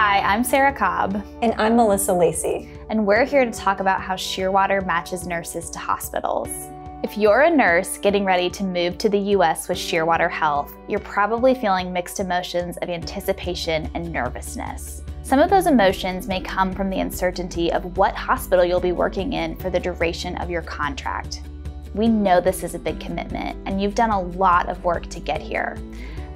Hi, I'm Sarah Cobb. And I'm Melissa Lacey. And we're here to talk about how Shearwater matches nurses to hospitals. If you're a nurse getting ready to move to the US with Shearwater Health, you're probably feeling mixed emotions of anticipation and nervousness. Some of those emotions may come from the uncertainty of what hospital you'll be working in for the duration of your contract. We know this is a big commitment, and you've done a lot of work to get here.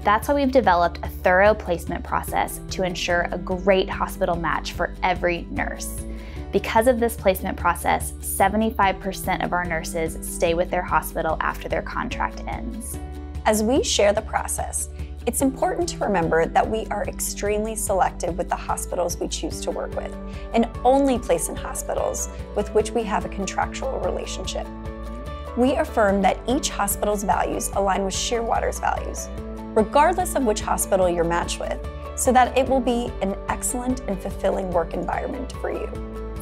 That's why we've developed a thorough placement process to ensure a great hospital match for every nurse. Because of this placement process, 75% of our nurses stay with their hospital after their contract ends. As we share the process, it's important to remember that we are extremely selective with the hospitals we choose to work with and only place in hospitals with which we have a contractual relationship. We affirm that each hospital's values align with Shearwater's values, regardless of which hospital you're matched with, so that it will be an excellent and fulfilling work environment for you.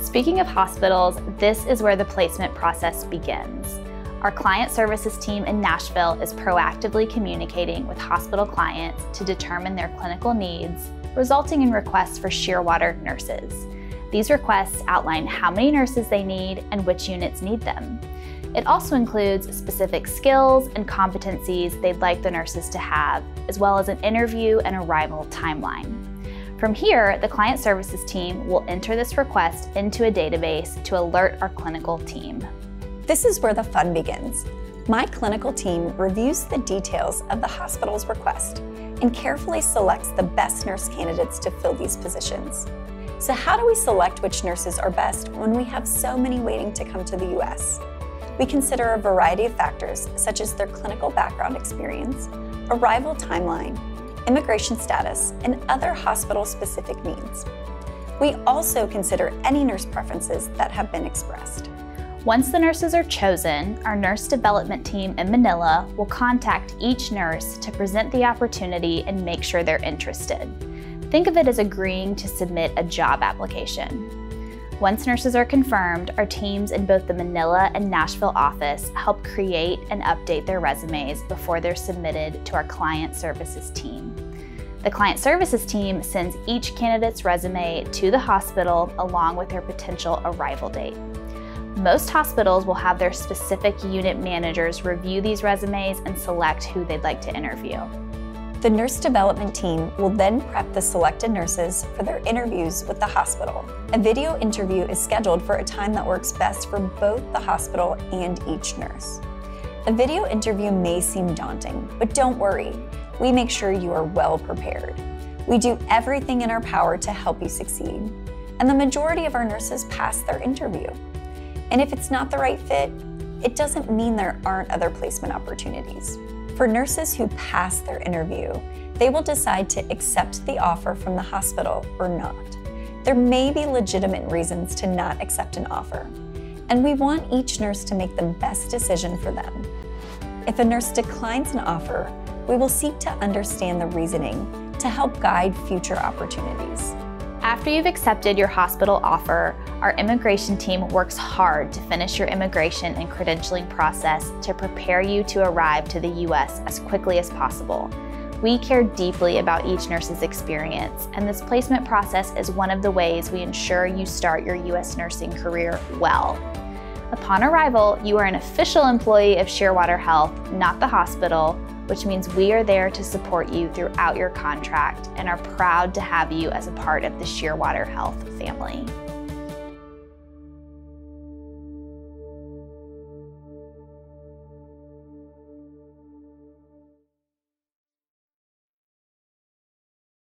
Speaking of hospitals, this is where the placement process begins. Our client services team in Nashville is proactively communicating with hospital clients to determine their clinical needs, resulting in requests for Shearwater nurses. These requests outline how many nurses they need and which units need them. It also includes specific skills and competencies they'd like the nurses to have, as well as an interview and arrival timeline. From here, the client services team will enter this request into a database to alert our clinical team. This is where the fun begins. My clinical team reviews the details of the hospital's request and carefully selects the best nurse candidates to fill these positions. So how do we select which nurses are best when we have so many waiting to come to the US? We consider a variety of factors, such as their clinical background experience, arrival timeline, immigration status, and other hospital-specific needs. We also consider any nurse preferences that have been expressed. Once the nurses are chosen, our nurse development team in Manila will contact each nurse to present the opportunity and make sure they're interested. Think of it as agreeing to submit a job application. Once nurses are confirmed, our teams in both the Manila and Nashville office help create and update their resumes before they're submitted to our client services team. The client services team sends each candidate's resume to the hospital along with their potential arrival date. Most hospitals will have their specific unit managers review these resumes and select who they'd like to interview. The nurse development team will then prep the selected nurses for their interviews with the hospital. A video interview is scheduled for a time that works best for both the hospital and each nurse. A video interview may seem daunting, but don't worry. We make sure you are well prepared. We do everything in our power to help you succeed. And the majority of our nurses pass their interview. And if it's not the right fit, it doesn't mean there aren't other placement opportunities. For nurses who pass their interview, they will decide to accept the offer from the hospital or not. There may be legitimate reasons to not accept an offer, and we want each nurse to make the best decision for them. If a nurse declines an offer, we will seek to understand the reasoning to help guide future opportunities. After you've accepted your hospital offer, our immigration team works hard to finish your immigration and credentialing process to prepare you to arrive to the U.S. as quickly as possible. We care deeply about each nurse's experience, and this placement process is one of the ways we ensure you start your U.S. nursing career well. Upon arrival, you are an official employee of Shearwater Health, not the hospital, which means we are there to support you throughout your contract and are proud to have you as a part of the Shearwater Health family.